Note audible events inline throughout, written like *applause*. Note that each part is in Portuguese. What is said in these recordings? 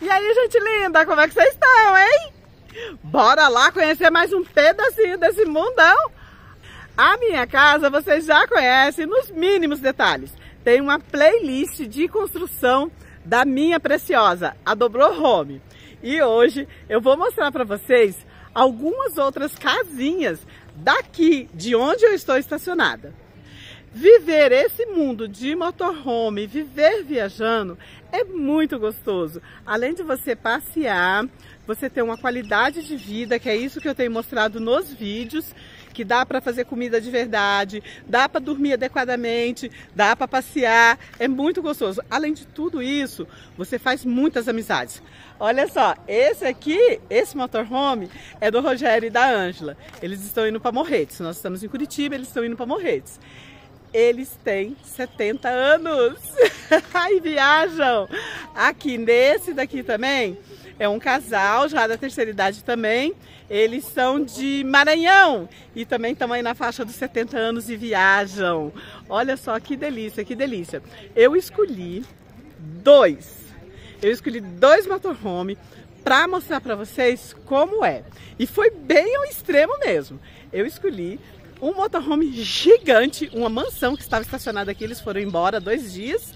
E aí, gente linda, como é que vocês estão, hein? Bora lá conhecer mais um pedacinho desse mundão? A minha casa vocês já conhecem nos mínimos detalhes. Tem uma playlist de construção da minha preciosa, a Dobro Home. E hoje eu vou mostrar para vocês algumas outras casinhas daqui de onde eu estou estacionada. Viver esse mundo de motorhome, viver viajando, é muito gostoso. Além de você passear, você ter uma qualidade de vida, que é isso que eu tenho mostrado nos vídeos, que dá para fazer comida de verdade, dá para dormir adequadamente, dá para passear, é muito gostoso. Além de tudo isso, você faz muitas amizades. Olha só, esse aqui, esse motorhome é do Rogério e da Ângela. Eles estão indo para Morretes. Nós estamos em Curitiba, eles estão indo para Morretes eles têm 70 anos *laughs* e viajam. Aqui nesse daqui também é um casal já da terceira idade também. Eles são de Maranhão e também estão aí na faixa dos 70 anos e viajam. Olha só que delícia, que delícia. Eu escolhi dois. Eu escolhi dois motorhome para mostrar para vocês como é. E foi bem ao extremo mesmo. Eu escolhi um motorhome gigante, uma mansão que estava estacionada aqui. Eles foram embora dois dias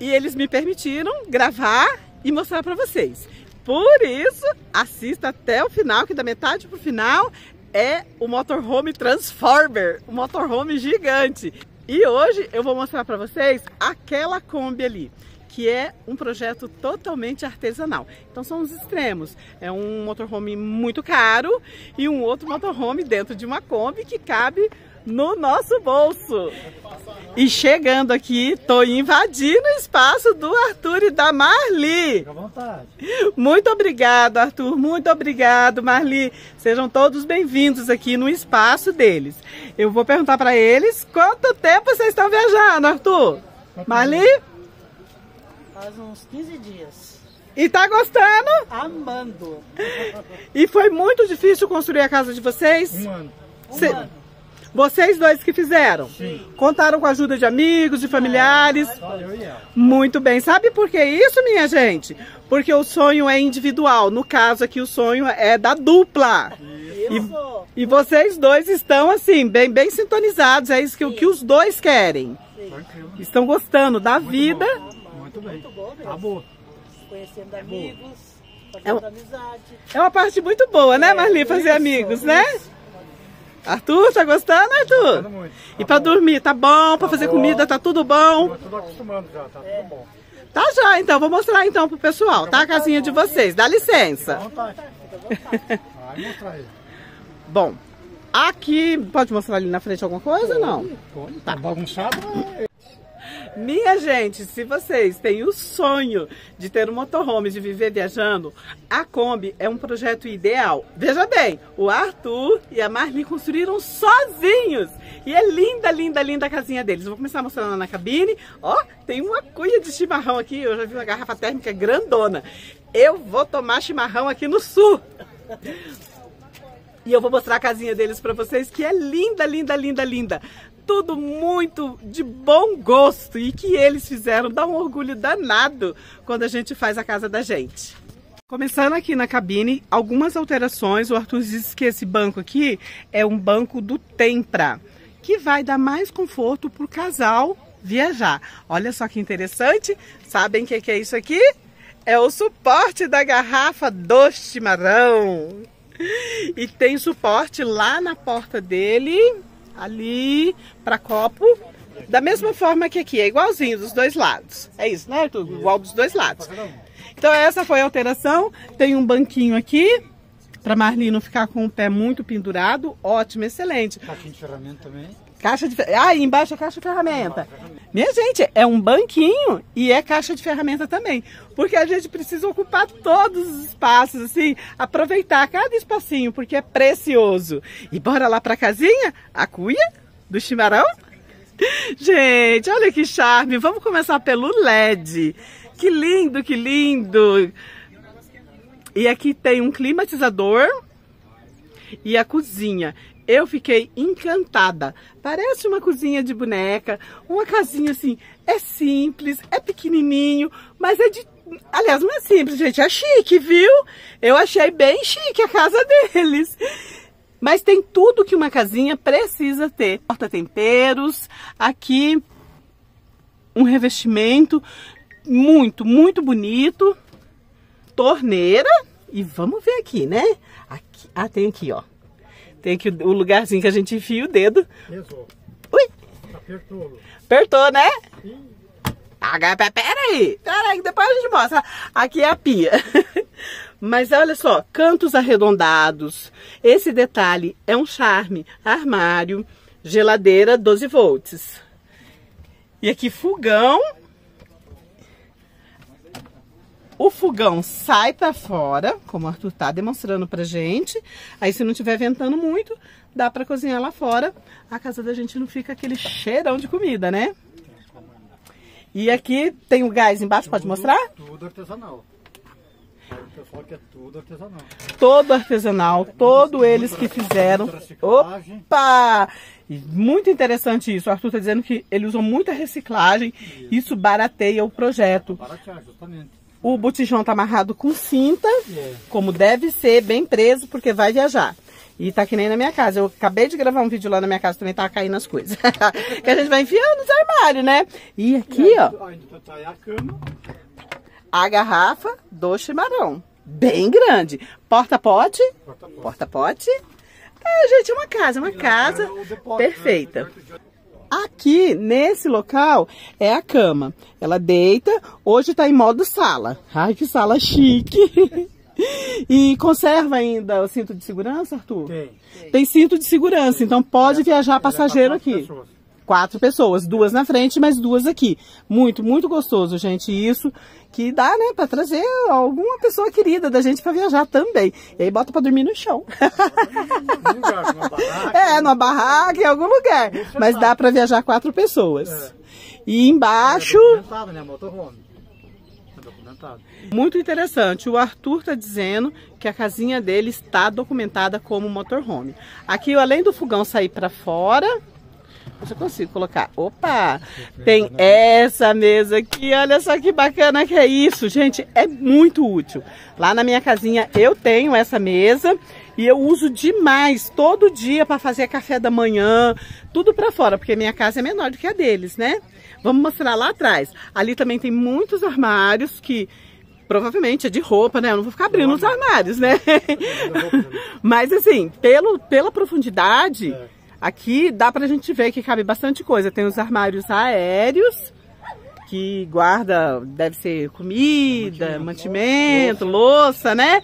e eles me permitiram gravar e mostrar para vocês. Por isso, assista até o final, que da metade para o final é o motorhome Transformer, o motorhome gigante. E hoje eu vou mostrar para vocês aquela Kombi ali que é um projeto totalmente artesanal. Então são os extremos. É um motorhome muito caro e um outro motorhome dentro de uma Kombi que cabe no nosso bolso. E chegando aqui, tô invadindo o espaço do Arthur e da Marli. Fica à vontade. Muito obrigado, Arthur. Muito obrigado, Marli. Sejam todos bem-vindos aqui no espaço deles. Eu vou perguntar para eles quanto tempo vocês estão viajando, Arthur. Marli? Faz uns 15 dias. E tá gostando? Amando. E foi muito difícil construir a casa de vocês? Um ano. Um Cê... ano. Vocês dois que fizeram? Sim. Contaram com a ajuda de amigos, de familiares? Muito bem. Sabe por que isso, minha gente? Porque o sonho é individual. No caso aqui, o sonho é da dupla. E, e, vocês dois estão assim, bem, bem sintonizados. É isso que, que os dois querem. Sim. Estão gostando da Muito vida. Bom muito bom mesmo. Tá boa. Conhecendo é amigos, fazendo é uma, amizade. É uma parte muito boa, né, Marli? Fazer isso, amigos, isso. né? Arthur, tá gostando, Arthur? Gostando muito. Tá e pra bom. dormir, tá bom? Pra tá fazer bom. comida, tá tudo bom? Tô tudo acostumando já, tá é. tudo bom. Tá já, então. Vou mostrar então pro pessoal, Fica tá? A casinha de vocês. Dá licença. Fica à vontade. Vai mostrar aí. Bom, aqui... Pode mostrar ali na frente alguma coisa ou não? Pode. Tá bagunçado, minha gente, se vocês têm o sonho de ter um motorhome, de viver viajando, a Kombi é um projeto ideal. Veja bem, o Arthur e a Marli construíram sozinhos. E é linda, linda, linda a casinha deles. vou começar mostrando na cabine. Ó, tem uma cuia de chimarrão aqui. Eu já vi uma garrafa térmica grandona. Eu vou tomar chimarrão aqui no sul. E eu vou mostrar a casinha deles para vocês, que é linda, linda, linda, linda tudo muito de bom gosto e que eles fizeram dá um orgulho danado quando a gente faz a casa da gente. Começando aqui na cabine, algumas alterações. O Arthur disse que esse banco aqui é um banco do Tempra, que vai dar mais conforto para o casal viajar. Olha só que interessante. Sabem o que, que é isso aqui? É o suporte da garrafa do chimarrão. E tem suporte lá na porta dele ali para copo. Da mesma forma que aqui, é igualzinho dos dois lados. É isso, né, Arthur? Igual dos dois lados. Então essa foi a alteração. Tem um banquinho aqui para Marli não ficar com o pé muito pendurado. Ótimo, excelente. Caixinha de ferramenta também. Caixa de Ah, embaixo é caixa de ferramenta. Minha gente, é um banquinho e é caixa de ferramenta também. Porque a gente precisa ocupar todos os espaços, assim, aproveitar cada espacinho, porque é precioso. E bora lá pra casinha? A cuia do chimarrão? Gente, olha que charme. Vamos começar pelo LED. Que lindo, que lindo. E aqui tem um climatizador e a cozinha. Eu fiquei encantada. Parece uma cozinha de boneca, uma casinha assim, é simples, é pequenininho, mas é de Aliás, não é simples, gente, é chique, viu? Eu achei bem chique a casa *laughs* deles. Mas tem tudo que uma casinha precisa ter. Porta-temperos, aqui um revestimento muito, muito bonito. Torneira. E vamos ver aqui, né? Aqui, ah, tem aqui, ó. Tem aqui o lugarzinho que a gente enfia o dedo. Pesou. Ui! Apertou. Apertou, né? Sim. Agora, peraí, peraí, depois a gente mostra. Aqui é a pia. *laughs* Mas olha só, cantos arredondados. Esse detalhe é um charme. Armário, geladeira 12 volts. E aqui fogão. O fogão sai para fora, como o Arthur tá demonstrando pra gente. Aí se não tiver ventando muito, dá para cozinhar lá fora. A casa da gente não fica aquele cheirão de comida, né? E aqui tem o gás embaixo, pode mostrar? Tudo artesanal. O pessoal que é tudo artesanal. Todo artesanal, todo eles que fizeram. Opa! Muito interessante isso. O Arthur está dizendo que ele usou muita reciclagem. Isso barateia o projeto. Baratear, justamente. O botijão tá amarrado com cinta, É. como deve ser, bem preso, porque vai viajar. E tá que nem na minha casa. Eu acabei de gravar um vídeo lá na minha casa, também tava caindo as coisas. *laughs* que a gente vai enfiando nos armários, né? E aqui, ó, Ainda tá aí a cama. a garrafa do chimarrão. Bem grande. Porta-pote. Porta-pote. Porta-pote. É, gente, é uma casa, uma casa né? perfeita. De- Aqui, nesse local, é a cama. Ela deita, hoje tá em modo sala. Ai, que sala chique. *laughs* E conserva ainda o cinto de segurança, Arthur? Tem. Tem cinto de segurança, então pode viajar passageiro pra quatro aqui. pessoas. Quatro pessoas, duas na frente, mas duas aqui. Muito, muito gostoso, gente. Isso que dá, né, pra trazer alguma pessoa querida da gente pra viajar também. E aí bota pra dormir no chão. *laughs* É, numa barraca, em algum lugar. Mas dá pra viajar quatro pessoas. É. E embaixo, É né? É muito interessante. O Arthur tá dizendo que a casinha dele está documentada como motorhome. Aqui, além do fogão sair pra fora, eu já consigo colocar. Opa! Tem essa mesa aqui, olha só que bacana que é isso, gente, é muito útil. Lá na minha casinha eu tenho essa mesa e eu uso demais todo dia para fazer café da manhã, tudo para fora, porque minha casa é menor do que a deles, né? Vamos mostrar lá atrás. Ali também tem muitos armários que provavelmente é de roupa, né? Eu não vou ficar abrindo os armários, né? *laughs* Mas assim, pelo, pela profundidade, É. aqui dá pra gente ver que cabe bastante coisa. Tem os armários aéreos, que guarda, deve ser comida, mantimento, louça, né?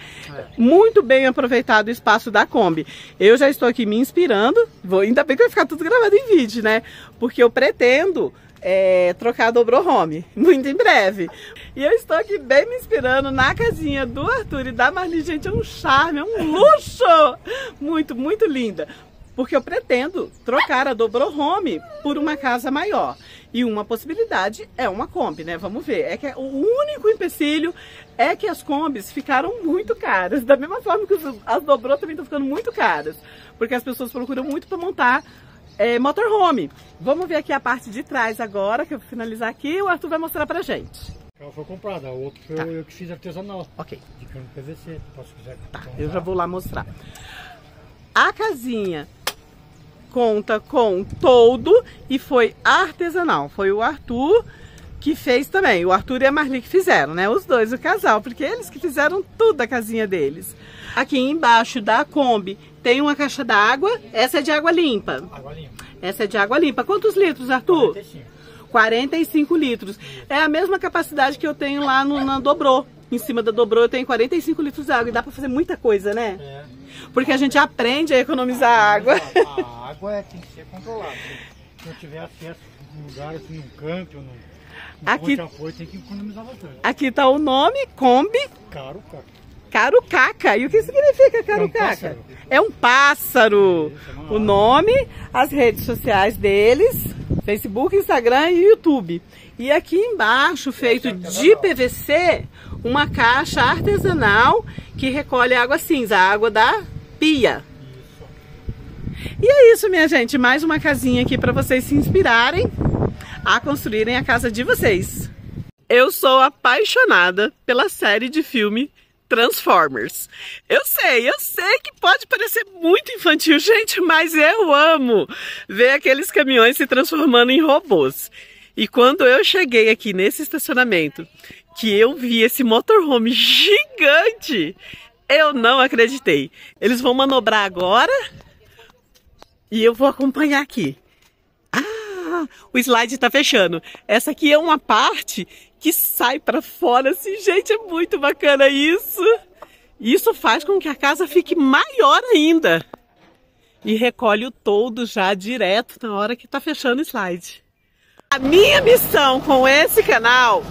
Muito bem aproveitado o espaço da Kombi. Eu já estou aqui me inspirando, vou, ainda bem que vai ficar tudo gravado em vídeo, né? Porque eu pretendo é, trocar a dobro home, *laughs* muito em breve. E eu estou aqui bem me inspirando na casinha do Arthur e da Marli. Gente, é um charme, é um luxo! Muito, muito linda. Porque eu pretendo trocar a dobro home por uma casa maior. E uma possibilidade é uma Kombi, né? Vamos ver. É que o único empecilho é que as Kombis ficaram muito caras. Da mesma forma que as dobrô também estão ficando muito caras. Porque as pessoas procuram muito para montar é, motorhome. Vamos ver aqui a parte de trás agora, que eu vou finalizar aqui. O Arthur vai mostrar pra gente. O carro foi comprado, a outra foi Tá. eu que fiz artesanal. Ok. De cano PVC. Posso quiser. Tá, eu já vou lá mostrar. A casinha conta com todo e foi artesanal. Foi o Arthur que fez também. O Arthur e a Marli que fizeram, né? Os dois, o casal, porque eles que fizeram tudo da casinha deles. Aqui embaixo da Kombi tem uma caixa d'água. Essa é de água limpa. Água limpa. Essa é de água limpa. Quantos litros, Arthur? 45. 45 litros. É a mesma capacidade que eu tenho lá no, na Dobrô. Em cima da Dobrô eu tenho 45 litros de água. E dá pra fazer muita coisa, né? É. Porque a gente aprende a economizar água. A água é, tem que ser controlada. Se não tiver acesso num lugar, assim, num campo, num, Aqui- apoio, tem que economizar bastante. Aqui tá o nome, Kombi Caro, cara. Carucaca. E o que significa Carucaca? pássaro. É um pássaro. É O nome, as redes sociais deles, Facebook, Instagram e YouTube. E aqui embaixo, feito de PVC, uma caixa artesanal que recolhe água cinza, a água da pia. E é isso, minha gente. Mais uma casinha aqui para vocês se inspirarem a construírem a casa de vocês. eu sou apaixonada pela série de filme Transformers. Eu sei, eu sei que pode parecer muito infantil, gente, mas eu amo ver aqueles caminhões se transformando em robôs. E quando eu cheguei aqui nesse estacionamento, que eu vi esse motorhome gigante, eu não acreditei. Eles vão manobrar agora e eu vou acompanhar aqui. Ah, o slide está fechando. Essa aqui é uma parte que sai para fora, assim, gente, é muito bacana isso. Isso faz com que a casa fique maior ainda. E recolhe o todo já direto na hora que está fechando o slide. A minha missão com esse canal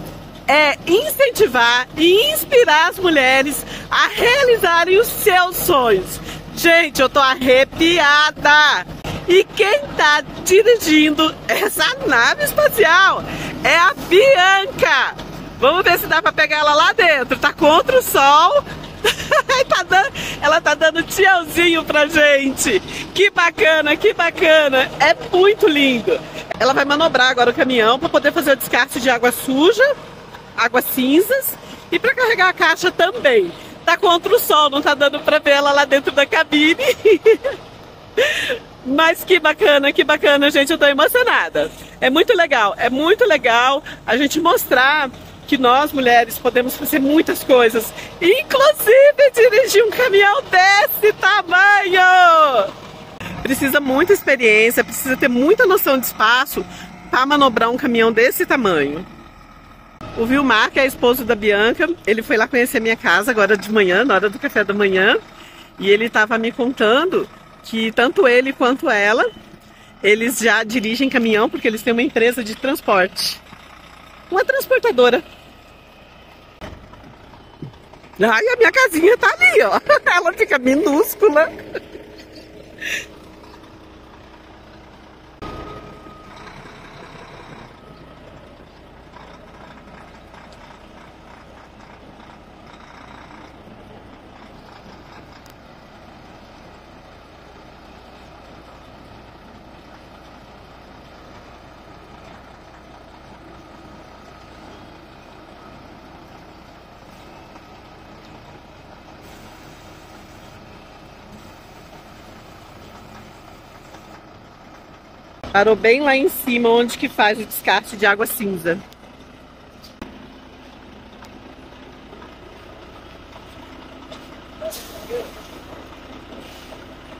é incentivar e inspirar as mulheres a realizarem os seus sonhos. Gente, eu tô arrepiada! E quem tá dirigindo essa nave espacial é a Bianca. Vamos ver se dá para pegar ela lá dentro. Tá contra o sol. *laughs* tá dando, ela tá dando tchauzinho pra gente. Que bacana, que bacana. É muito lindo. Ela vai manobrar agora o caminhão para poder fazer o descarte de água suja, águas cinzas e para carregar a caixa também. Tá contra o sol, não tá dando para ver ela lá dentro da cabine. *laughs* Mas que bacana, que bacana, gente. Eu tô emocionada. É muito legal, é muito legal a gente mostrar que nós mulheres podemos fazer muitas coisas, inclusive dirigir um caminhão desse tamanho. Precisa muita experiência, precisa ter muita noção de espaço para manobrar um caminhão desse tamanho. O Vilmar, que é esposo da Bianca, ele foi lá conhecer minha casa agora de manhã, na hora do café da manhã, e ele estava me contando que tanto ele quanto ela, eles já dirigem caminhão porque eles têm uma empresa de transporte. Uma transportadora. Ai, a minha casinha tá ali, ó. *laughs* Ela fica minúscula. Parou bem lá em cima, onde que faz o descarte de água cinza.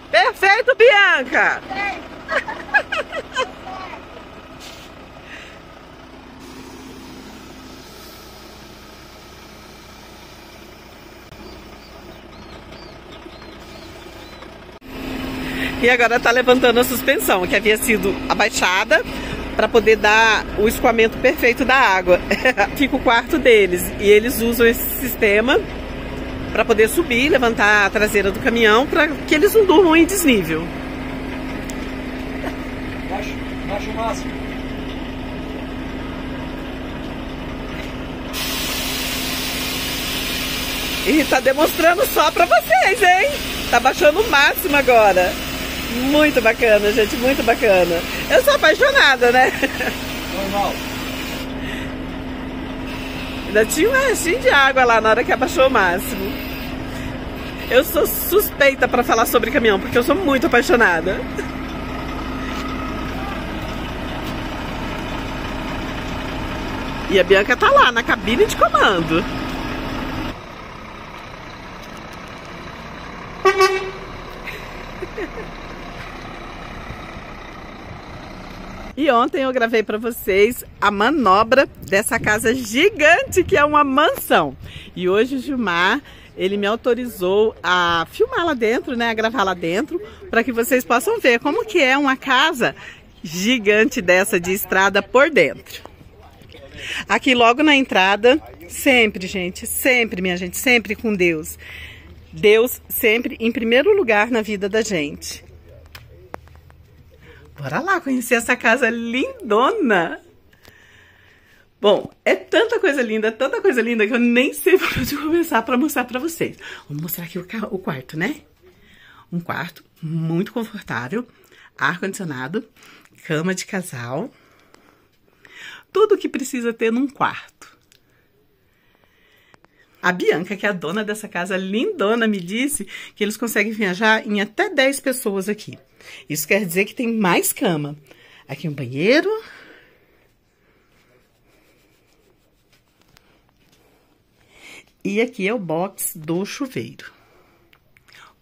Perfeito, Bianca! E agora está levantando a suspensão, que havia sido abaixada para poder dar o escoamento perfeito da água. *laughs* Fica o quarto deles e eles usam esse sistema para poder subir, levantar a traseira do caminhão para que eles não durmam em desnível. Baixa, baixa o máximo. E tá demonstrando só para vocês, hein? Tá baixando o máximo agora. Muito bacana, gente, muito bacana. Eu sou apaixonada, né? Normal. Ainda tinha um restinho de água lá na hora que abaixou o máximo. Eu sou suspeita para falar sobre caminhão, porque eu sou muito apaixonada. E a Bianca tá lá na cabine de comando. Ontem eu gravei para vocês a manobra dessa casa gigante que é uma mansão. E hoje o Gilmar, ele me autorizou a filmar lá dentro, né, a gravar lá dentro, para que vocês possam ver como que é uma casa gigante dessa de estrada por dentro. Aqui logo na entrada, sempre, gente, sempre, minha gente, sempre com Deus. Deus sempre em primeiro lugar na vida da gente. Bora lá conhecer essa casa lindona. Bom, é tanta coisa linda, tanta coisa linda que eu nem sei *laughs* por onde começar para mostrar para vocês. Vamos mostrar aqui o, o quarto, né? Um quarto muito confortável, ar-condicionado, cama de casal. Tudo que precisa ter num quarto. A Bianca, que é a dona dessa casa lindona, me disse que eles conseguem viajar em até 10 pessoas aqui. Isso quer dizer que tem mais cama. Aqui um banheiro. E aqui é o box do chuveiro.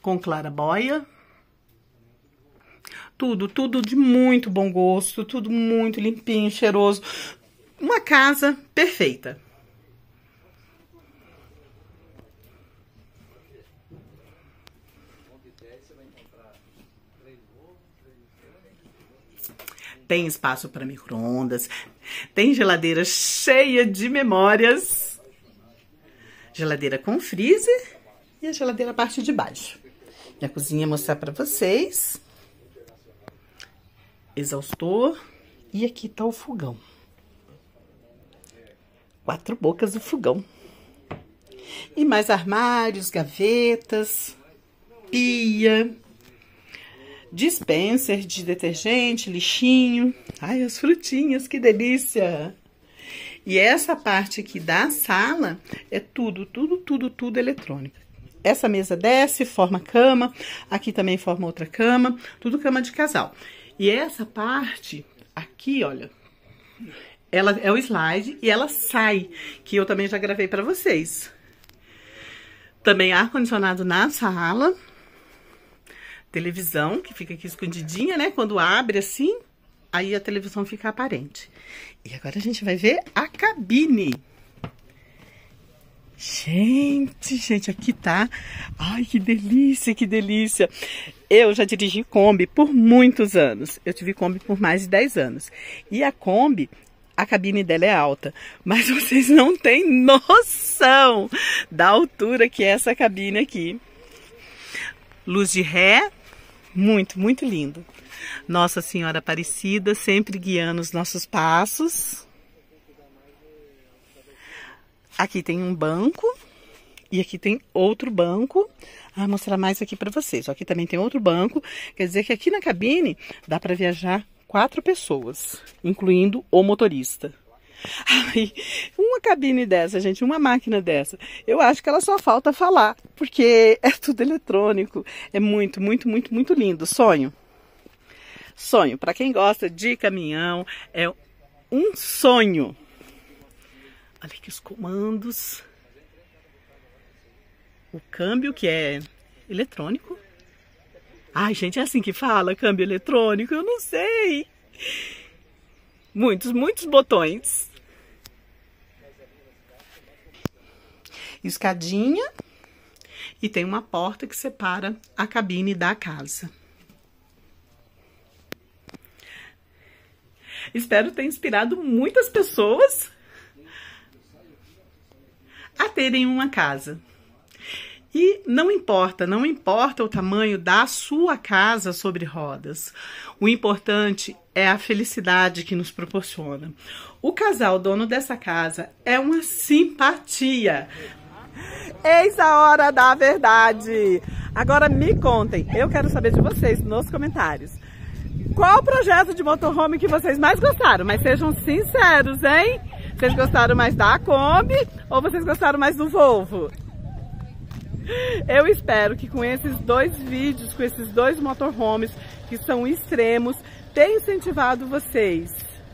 Com clarabóia. Tudo, tudo de muito bom gosto, tudo muito limpinho, cheiroso. Uma casa perfeita. Tem espaço para micro-ondas, tem geladeira cheia de memórias, geladeira com freezer e a geladeira parte de baixo. E a cozinha mostrar para vocês. Exaustor. E aqui tá o fogão. Quatro bocas do fogão. E mais armários, gavetas, pia, dispenser de detergente, lixinho. Ai, as frutinhas, que delícia! E essa parte aqui da sala é tudo, tudo, tudo, tudo eletrônico. Essa mesa desce, forma cama, aqui também forma outra cama, tudo cama de casal. E essa parte aqui, olha, ela é o slide e ela sai, que eu também já gravei para vocês. Também ar-condicionado na sala, televisão, que fica aqui escondidinha, né? Quando abre assim, aí a televisão fica aparente. E agora a gente vai ver a cabine. Gente, gente, aqui tá. Ai, que delícia, que delícia. Eu já dirigi Kombi por muitos anos. Eu tive Kombi por mais de 10 anos. E a Kombi, a cabine dela é alta, mas *laughs* vocês não têm noção da altura que é essa cabine aqui. Luz de ré, muito, muito lindo. Nossa Senhora Aparecida sempre guiando os nossos passos. Aqui tem um banco e aqui tem outro banco. Ah, mostrar mais aqui para vocês. Aqui também tem outro banco. Quer dizer que aqui na cabine dá para viajar quatro pessoas, incluindo o motorista. *laughs* Uma cabine dessa, gente, uma máquina dessa, eu acho que ela só falta falar, porque *laughs* é tudo eletrônico. É muito, muito, muito, muito lindo. Sonho. Sonho. Para quem gosta de caminhão, é um sonho. Olha aqui os comandos. O câmbio, que é eletrônico. Ai, gente, é assim que fala, câmbio eletrônico? Eu não sei. Muitos, muitos botões. Escadinha e tem uma porta que separa a cabine da casa. Espero ter inspirado muitas pessoas a terem uma casa. E não importa, não importa o tamanho da sua casa sobre rodas. O importante é a felicidade que nos proporciona. O casal dono dessa casa é uma simpatia. Eis a hora da verdade. Agora me contem, eu quero saber de vocês nos comentários. Qual projeto de motorhome que vocês mais gostaram? Mas sejam sinceros, hein? Vocês gostaram mais da Kombi ou vocês gostaram mais do Volvo? Eu espero que com esses dois vídeos, com esses dois motorhomes que são extremos, tenha incentivado vocês,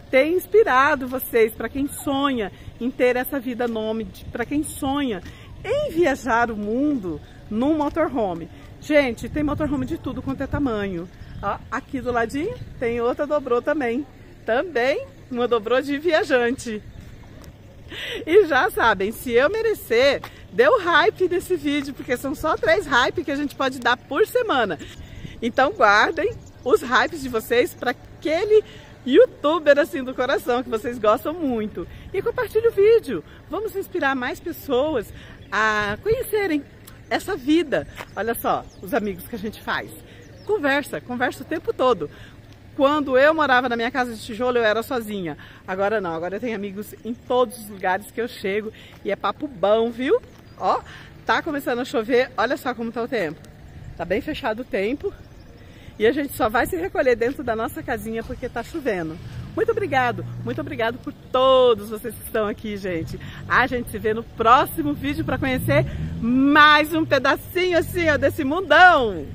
tenha inspirado vocês para quem sonha em ter essa vida nômade, para quem sonha em viajar o mundo num motorhome. Gente, tem motorhome de tudo quanto é tamanho. Ó, aqui do ladinho tem outra dobrou também. Também uma dobrou de viajante. E já sabem, se eu merecer, deu hype nesse vídeo, porque são só três hype que a gente pode dar por semana. Então guardem os hypes de vocês para aquele youtuber assim do coração que vocês gostam muito. E compartilhe o vídeo. Vamos inspirar mais pessoas a conhecerem essa vida. Olha só, os amigos que a gente faz. Conversa, conversa o tempo todo. Quando eu morava na minha casa de tijolo, eu era sozinha. Agora não, agora eu tenho amigos em todos os lugares que eu chego e é papo bom, viu? Ó, tá começando a chover, olha só como tá o tempo. Tá bem fechado o tempo e a gente só vai se recolher dentro da nossa casinha porque tá chovendo. Muito obrigado, muito obrigado por todos vocês que estão aqui, gente. A gente se vê no próximo vídeo para conhecer mais um pedacinho assim ó, desse mundão.